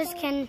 This can